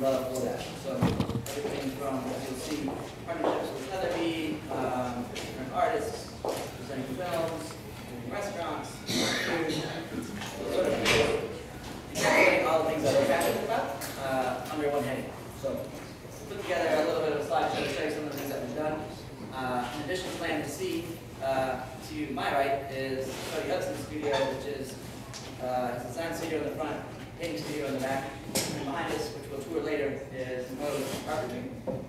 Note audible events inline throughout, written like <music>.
love for that. So everything from, as you'll see, partnerships with Leatherby, um, different artists, presenting films, restaurants, food, sort of all the things that we're passionate about uh, under one heading. So put together a little bit of a slideshow to show you some of the things that we've done. Uh, in addition, plan to see uh, to my right is Cody Hudson's studio, which is uh, a design studio in the front, painting studio in the back. Which we'll tour later, is Mode Carpentry,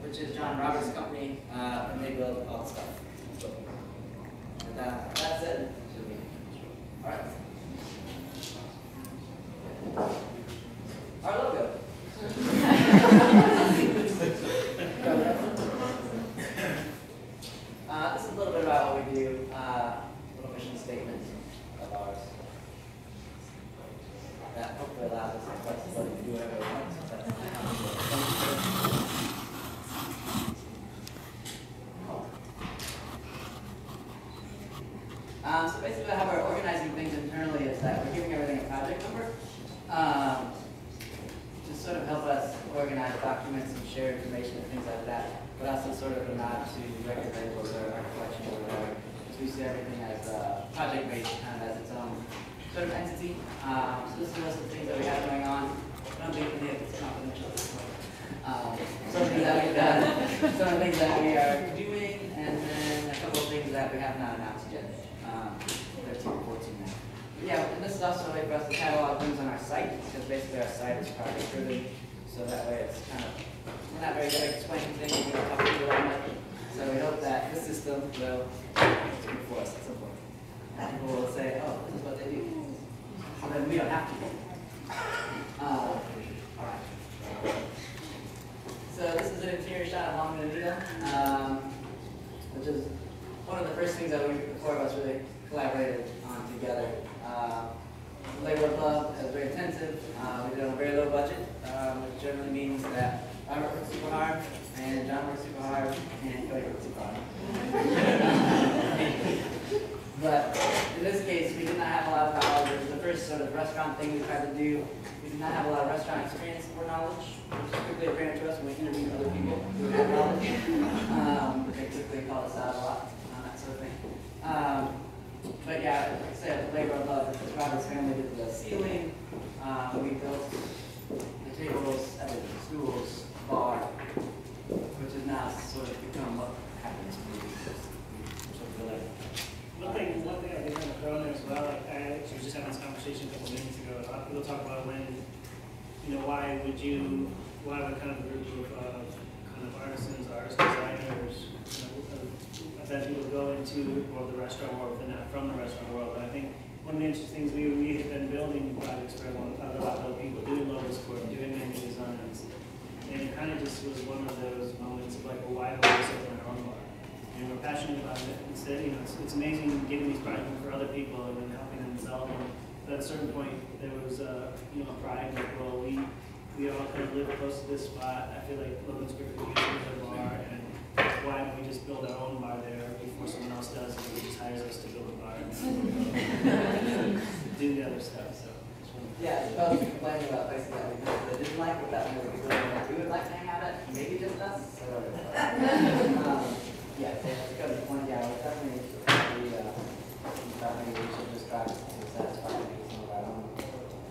which is John Roberts' company, uh, and they build all the stuff. So, that, that's it. All right. Our logo. Uh, this is a little bit about what we do, uh, little mission statement of ours. That hopefully allows us the flexibility to do whatever we want. Um, so basically how we're organizing things internally is that we're giving everything a project number. Um, to sort of help us organize documents and share information and things like that, but also sort of a nod to record labels or art collection or whatever. So we see everything as a project-based, kind of as its own sort of entity. Um, so this is list of things that we have going on. I don't think any of it's confidential at this point. Um, some things that we've done, some things that we are doing, and then a couple of things that we have not announced yet. Um, 13 or 14 now. Yeah, and this is also a way for us to catalog things on our site, because basically our site is project driven, so that way it's kind of, we're not very good at explaining things, we don't to much. So we hope that this system will speak us at some point. And people will say, oh, this is what they do. So then we don't have to all right. So this is an interior shot of Long Benita, um, which is one of the first things that we, the four of us really collaborated on together. Uh, of love is very intensive. Uh, we did on a very low budget, um, which generally means that I worked super hard, and John worked super hard, and Cody worked super hard. <laughs> but in this case, we did not have a lot of knowledge. It was the first sort of restaurant thing we tried to do. We did not have a lot of restaurant experience or knowledge, which is quickly apparent to us when we interviewed other people who had knowledge. Um, they quickly called us out a lot on that sort of thing. Um, but yeah, like I said, labor of love, because Robert's family did the ceiling, uh, we built the tables, everything, stools, bar, which has now sort of become what happens when we sort of feel like One thing, one thing I did want to throw in there as well, like I actually was just having this conversation a couple minutes people talk about when, you know, why would you, why would kind of a group of, uh, kind of artisans, artists, designers, you know, uh, event people go into, or the restaurant world, within that, from the restaurant world, but I think one of the interesting things, we, we have been building projects for a lot of people, doing logos for them, doing menu designs, and it kind of just was one of those moments of like, well, why don't we open our own bar? and we're passionate about it. Instead, you know, it's, it's amazing getting these projects for other people and then helping them sell them. But at a certain point, there was, uh, you know, pride, like, well, we, we all kind of live close to this spot. I feel like Logan's Griffith could use a bar, and why don't we just build our own bar there before someone else does, and just hires us to build a bar and <laughs> do the other stuff, so. Yeah, suppose we complained about places that we that didn't like, but that really we would like to hang out at, maybe just us, so. <laughs> um, Yeah, so to go to the point, yeah, we definitely, we, uh, we thought maybe we should just try to satisfy maybe some of our own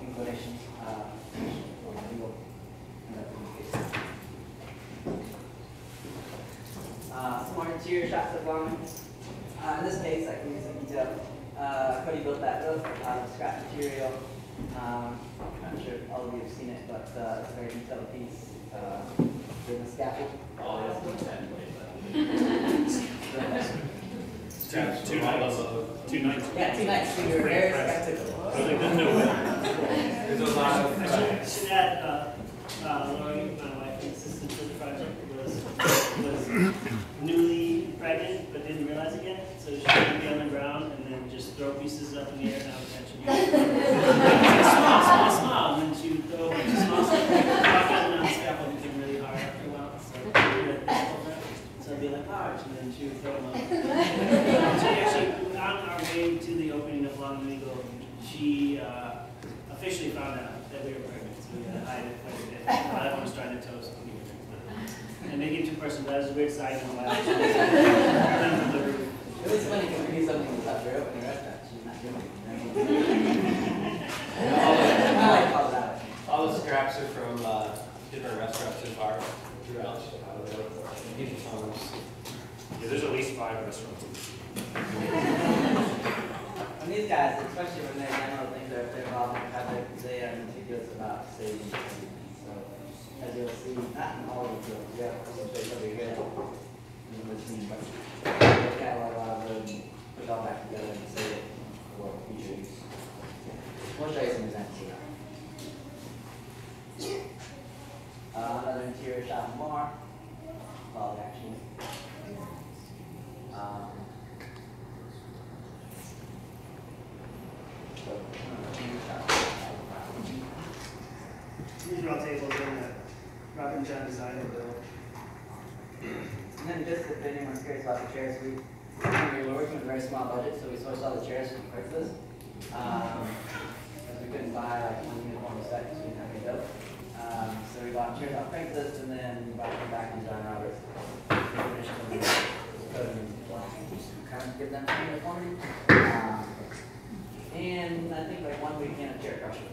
inclinations, uh, on the legal, and that being the case. Uh, some more interior shots of Long. Uh, in this case, I can use some detail. Uh, Cody built that roof out of scrap material. Um, I'm not sure if all of you have seen it, but uh, it's a very detailed piece. Uh, with the scaffold. Two, two nights, two nights. Yeah, two nights. We were very skeptical. I was like, there's no way. There's a lot of, I should, I should add, uh, uh, Lori, my wife and assistant to the project, was, was newly pregnant, but didn't realize it yet, so she would be on the ground and then just throw pieces up in the air, now that should be. Small, small, small, and then she would throw a bunch of small stuff, walk and the scaffold became really hard after a while, so. we had to hold her. So I'd be like, arch, and then she would throw them up. She actually, on our way to the opening of Long Eagle, she, uh, officially found out that we were pregnant, so we had to hide it quite a bit. Everyone was trying to toast question, but that was a weird side note. I- It was funny because we do something about your opening restaurant, she's not doing it. I like call it out. All the scraps are from uh, different restaurants and bars throughout Chicago. People's homes. Yeah, there's at least five restaurants. And these guys, especially when they demo things that are involved in project, they are meticulous about saving everything. So as you'll see, not in all of the, we have some space over here. in the scene, but they catalog a lot of them, put it all back together and save it for future use. We'll show you some examples of that. Uh, another interior shop and bar, called actually. Um, so, uh, interior shop. These are all tables in the and John designed and built. And then just if anyone's curious about the chairs, we, we were working with a very small budget, so we sourced all the chairs from Craigslist. Um, because we couldn't buy like one uniform set, because we didn't have any dough. Um, so we bought chairs off Craigslist and then we bought them back from John Roberts. We finished them, put them in black, kind of give them some uniformity. Um, and I think like one weekend of chair crushing.